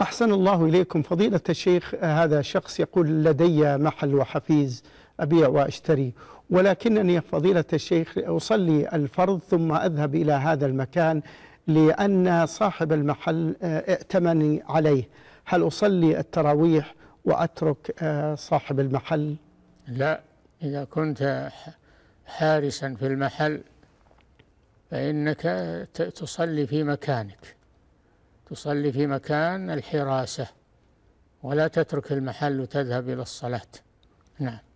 أحسن الله إليكم. فضيلة الشيخ هذا شخص يقول لدي محل وحفيز أبيع وأشتري ولكنني فضيلة الشيخ أصلي الفرض ثم أذهب إلى هذا المكان لأن صاحب المحل ائتمني عليه. هل أصلي التراويح وأترك صاحب المحل؟ لا إذا كنت حارسا في المحل فإنك تصلي في مكانك. تصلي في مكان الحراسة ولا تترك المحل وتذهب إلى الصلاة. نعم.